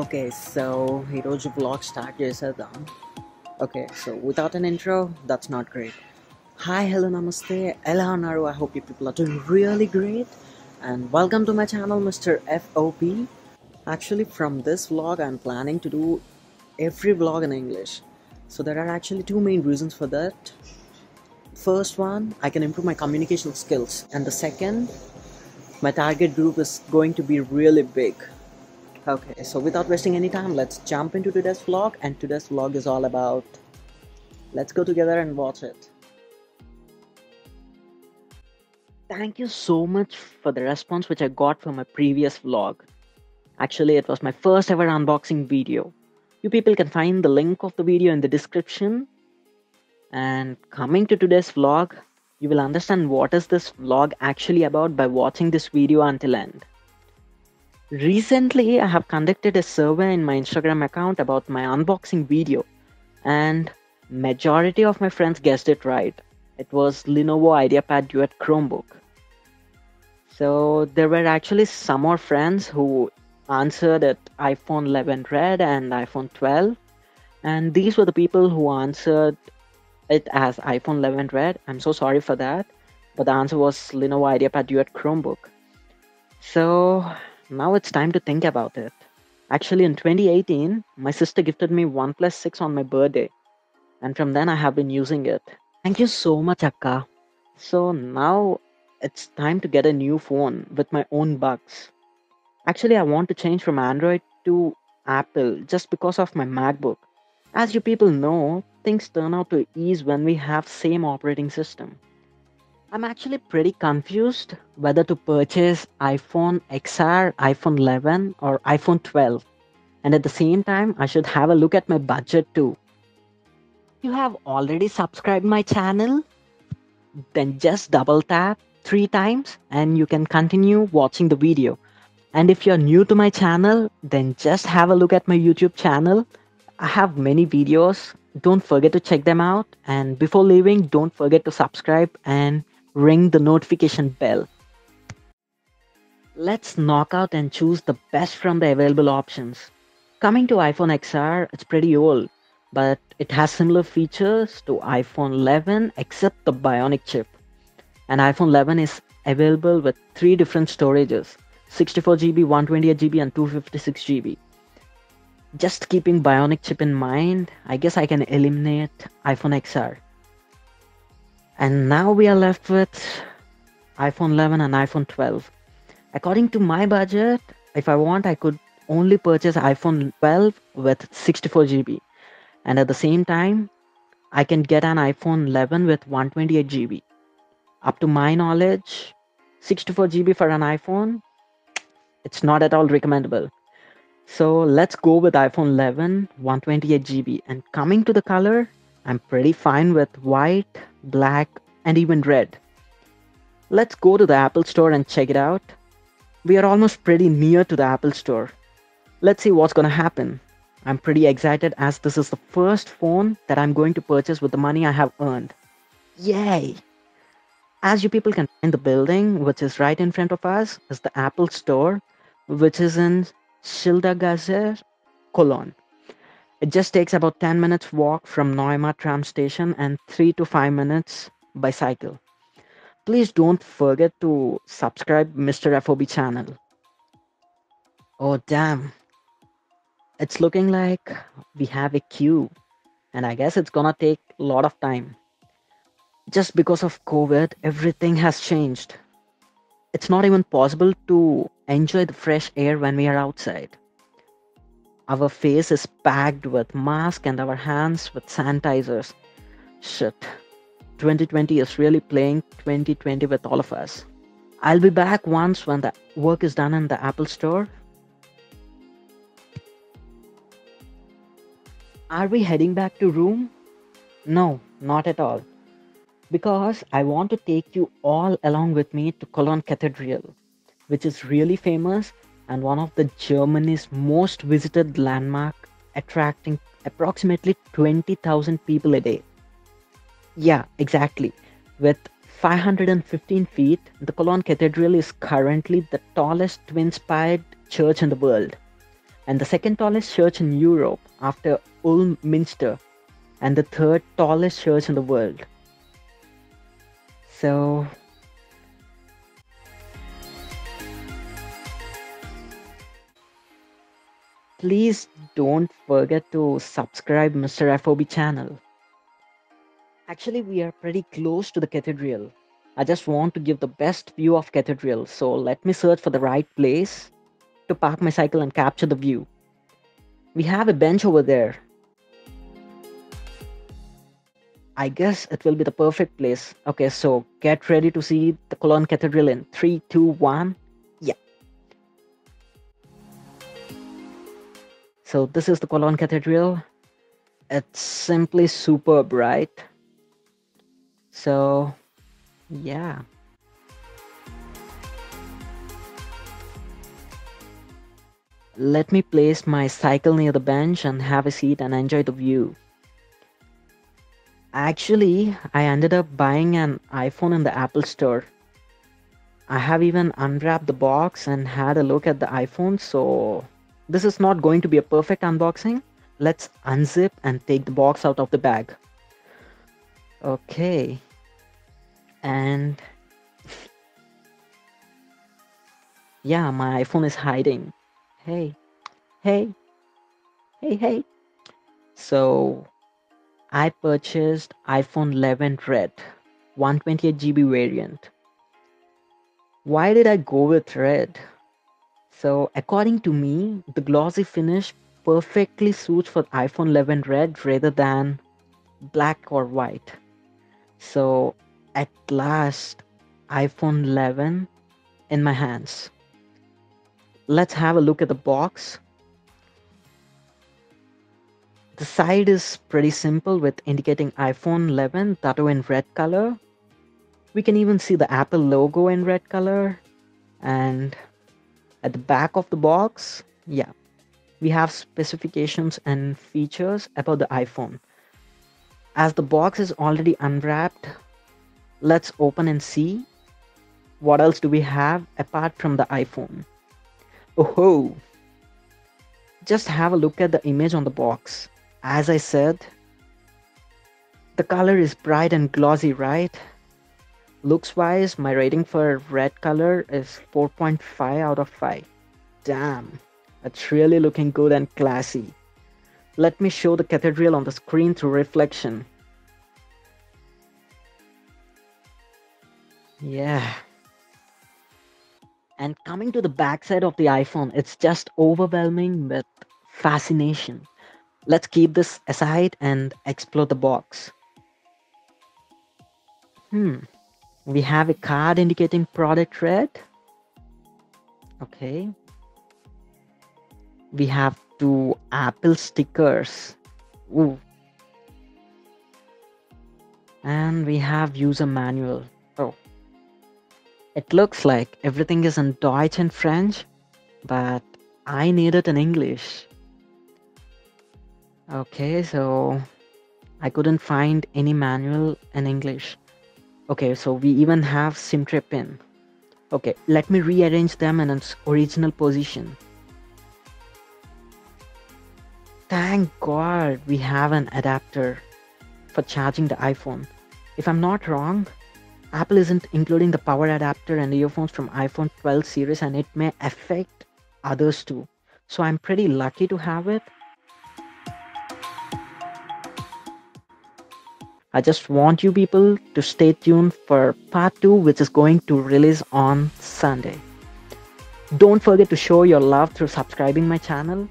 Okay so ఈరోజు vlog start చేసేద్దాం okay so without an intro that's not great hi hello నమస్తే ఎలా ఉన్నారు I hope you people are doing really great and welcome to my channel mister FOP actually from this vlog i'm planning to do every vlog in english so there are actually two main reasons for that first one i can improve my communication skills and the second my target group is going to be really big okay so without wasting any time let's jump into today's vlog and today's vlog is all about let's go together and watch it thank you so much for the response which i got from my previous vlog Actually, it was my first ever unboxing video. You people can find the link of the video in the description. And coming to today's vlog, you will understand what is this vlog actually about by watching this video until end. Recently, I have conducted a survey in my Instagram account about my unboxing video and majority of my friends guessed it right. It was Lenovo IdeaPad Duet Chromebook. So there were actually some more friends who answered at iPhone 11 Red and iPhone 12. And these were the people who answered it as iPhone 11 Red. I'm so sorry for that. But the answer was Lenovo IdeaPad Duet Chromebook. So now it's time to think about it. Actually, in 2018, my sister gifted me OnePlus 6 on my birthday. And from then, I have been using it. Thank you so much, Akka. So now it's time to get a new phone with my own bugs. Actually, I want to change from Android to Apple just because of my MacBook. As you people know, things turn out to ease when we have same operating system. I'm actually pretty confused whether to purchase iPhone XR, iPhone 11 or iPhone 12. And at the same time, I should have a look at my budget too. You have already subscribed my channel? Then just double tap 3 times and you can continue watching the video. And if you're new to my channel, then just have a look at my YouTube channel. I have many videos. Don't forget to check them out. And before leaving, don't forget to subscribe and ring the notification bell. Let's knock out and choose the best from the available options. Coming to iPhone XR, it's pretty old, but it has similar features to iPhone 11 except the Bionic chip. And iPhone 11 is available with three different storages 64GB, 128GB, and 256GB. Just keeping Bionic chip in mind, I guess I can eliminate iPhone XR. And now we are left with iPhone 11 and iPhone 12. According to my budget, if I want, I could only purchase iPhone 12 with 64GB. And at the same time, I can get an iPhone 11 with 128GB. Up to my knowledge, 64GB for an iPhone it's not at all recommendable. So let's go with iPhone 11 128GB and coming to the color, I'm pretty fine with white, black and even red. Let's go to the Apple store and check it out. We are almost pretty near to the Apple store. Let's see what's gonna happen. I'm pretty excited as this is the first phone that I'm going to purchase with the money I have earned. Yay! As you people can find the building, which is right in front of us, is the Apple store which is in Schildergasse, Cologne. It just takes about 10 minutes walk from Neumarkt tram station and 3 to 5 minutes by cycle. Please don't forget to subscribe Mr. FOB channel. Oh damn. It's looking like we have a queue and I guess it's gonna take a lot of time. Just because of COVID, everything has changed. It's not even possible to enjoy the fresh air when we are outside. Our face is packed with masks and our hands with sanitizers. Shit. 2020 is really playing 2020 with all of us. I'll be back once when the work is done in the Apple Store. Are we heading back to room? No, not at all. Because I want to take you all along with me to Cologne Cathedral which is really famous and one of the Germany's most visited landmark attracting approximately 20,000 people a day. Yeah, exactly. With 515 feet, the Cologne Cathedral is currently the tallest twin-spired church in the world. and the second tallest church in Europe after Ulm Minster, and the third tallest church in the world. So, please don't forget to subscribe Mr. FOB channel. Actually, we are pretty close to the cathedral. I just want to give the best view of cathedral, so let me search for the right place to park my cycle and capture the view. We have a bench over there. I guess it will be the perfect place. Okay, so get ready to see the Cologne Cathedral in 3, 2, 1. So this is the Cologne Cathedral. It's simply superb, right? So, yeah. Let me place my cycle near the bench and have a seat and enjoy the view. Actually, I ended up buying an iPhone in the Apple Store. I have even unwrapped the box and had a look at the iPhone, so this is not going to be a perfect unboxing. Let's unzip and take the box out of the bag. Okay. And yeah, my iPhone is hiding. Hey, hey, hey, hey. So I purchased iPhone 11 Red, 128 GB variant. Why did I go with red? So according to me, the glossy finish perfectly suits for iPhone 11 red rather than black or white. So at last, iPhone 11 in my hands. Let's have a look at the box. The side is pretty simple with indicating iPhone 11 that in red color. We can even see the Apple logo in red color and at the back of the box yeah we have specifications and features about the iphone. As the box is already unwrapped let's open and see what else do we have apart from the iphone. Oh just have a look at the image on the box. As i said the color is bright and glossy right Looks wise, my rating for red color is 4.5 out of 5. Damn, it's really looking good and classy. Let me show the cathedral on the screen through reflection. Yeah. And coming to the backside of the iPhone, it's just overwhelming with fascination. Let's keep this aside and explore the box. Hmm, we have a card indicating product red. Okay. We have two apple stickers. Ooh. and we have user manual. Oh. It looks like everything is in Deutsch and French but I need it in English. Okay so I couldn't find any manual in English Okay, so we even have SIM tray pin. Okay, let me rearrange them in its original position. Thank God we have an adapter for charging the iPhone. If I'm not wrong, Apple isn't including the power adapter and earphones from iPhone 12 series and it may affect others too. So I'm pretty lucky to have it I just want you people to stay tuned for part 2 which is going to release on Sunday. Don't forget to show your love through subscribing my channel